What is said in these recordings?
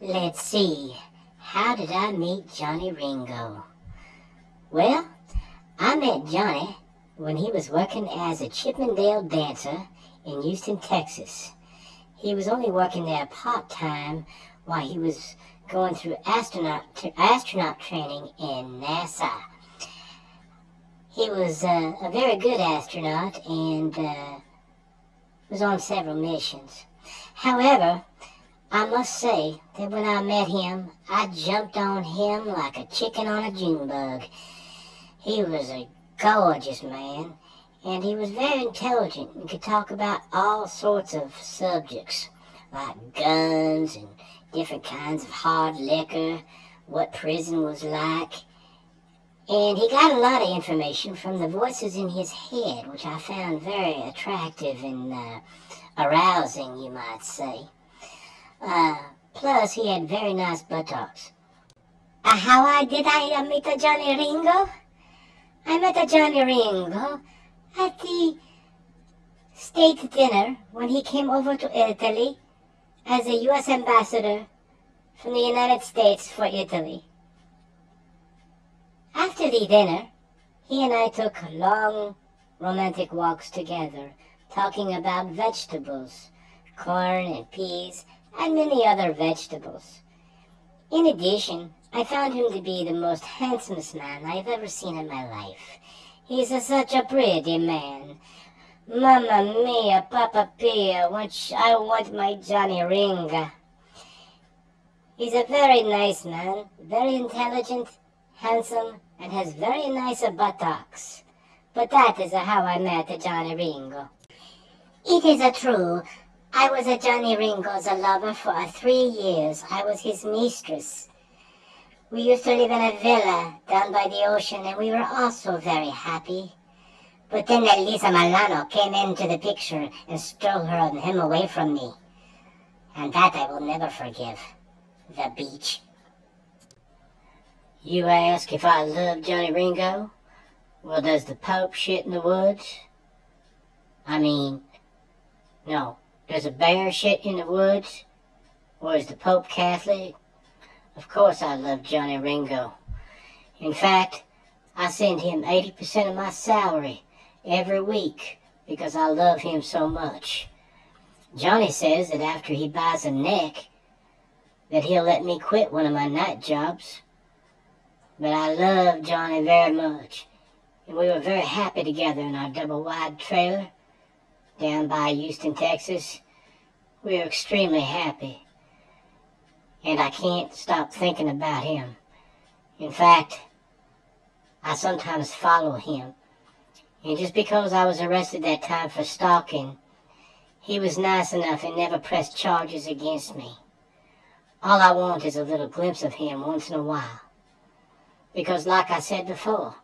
Let's see. How did I meet Johnny Ringo? Well, I met Johnny when he was working as a Chippendale dancer in Houston, Texas. He was only working there part time while he was going through astronaut astronaut training in NASA. He was uh, a very good astronaut and uh, was on several missions. However, I must say that when I met him, I jumped on him like a chicken on a June bug. He was a gorgeous man, and he was very intelligent and could talk about all sorts of subjects, like guns and different kinds of hard liquor, what prison was like. And he got a lot of information from the voices in his head, which I found very attractive and uh, arousing, you might say. Uh, plus, he had very nice buttocks. Uh, how I did I uh, meet Johnny Ringo? I met Johnny Ringo at the state dinner when he came over to Italy as a U.S. ambassador from the United States for Italy. After the dinner, he and I took long romantic walks together, talking about vegetables, corn and peas, and many other vegetables. In addition, I found him to be the most handsomest man I've ever seen in my life. He's a, such a pretty man. Mamma mia, Papa Pia, I want my Johnny Ringa. He's a very nice man, very intelligent, handsome, and has very nice buttocks. But that is how I met Johnny Ringo. It is a true I was a Johnny Ringo's a lover for three years. I was his mistress. We used to live in a villa down by the ocean, and we were also very happy. But then Alyssa Milano came into the picture and stole her and him away from me. And that I will never forgive. The beach. You ask if I love Johnny Ringo? Well, does the Pope shit in the woods? I mean, no. Does a bear shit in the woods? Or is the Pope Catholic? Of course I love Johnny Ringo. In fact, I send him 80% of my salary every week because I love him so much. Johnny says that after he buys a neck, that he'll let me quit one of my night jobs. But I love Johnny very much, and we were very happy together in our double wide trailer down by Houston, Texas. We are extremely happy. And I can't stop thinking about him. In fact, I sometimes follow him. And just because I was arrested that time for stalking, he was nice enough and never pressed charges against me. All I want is a little glimpse of him once in a while. Because like I said before,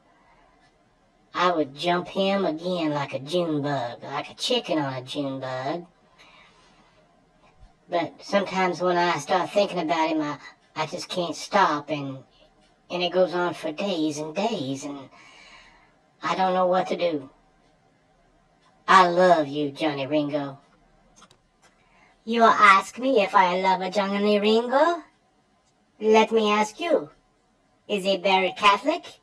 I would jump him again like a June bug, like a chicken on a June bug. But sometimes when I start thinking about him, I, I just can't stop, and and it goes on for days and days, and I don't know what to do. I love you, Johnny Ringo. You'll ask me if I love a Johnny Ringo? Let me ask you. Is he very Catholic?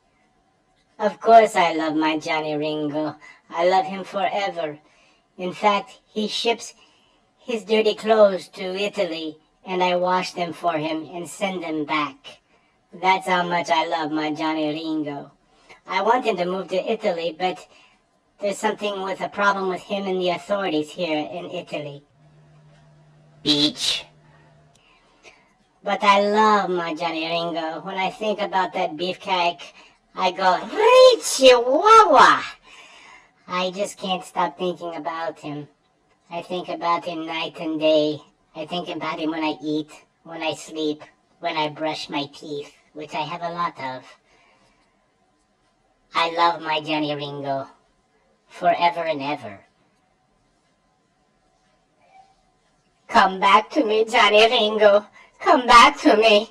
Of course I love my Johnny Ringo. I love him forever. In fact, he ships his dirty clothes to Italy and I wash them for him and send them back. That's how much I love my Johnny Ringo. I want him to move to Italy, but there's something with a problem with him and the authorities here in Italy. Beach. But I love my Johnny Ringo. When I think about that beefcake, I go, hey, Chihuahua! I just can't stop thinking about him. I think about him night and day. I think about him when I eat, when I sleep, when I brush my teeth, which I have a lot of. I love my Johnny Ringo forever and ever. Come back to me, Johnny Ringo. Come back to me.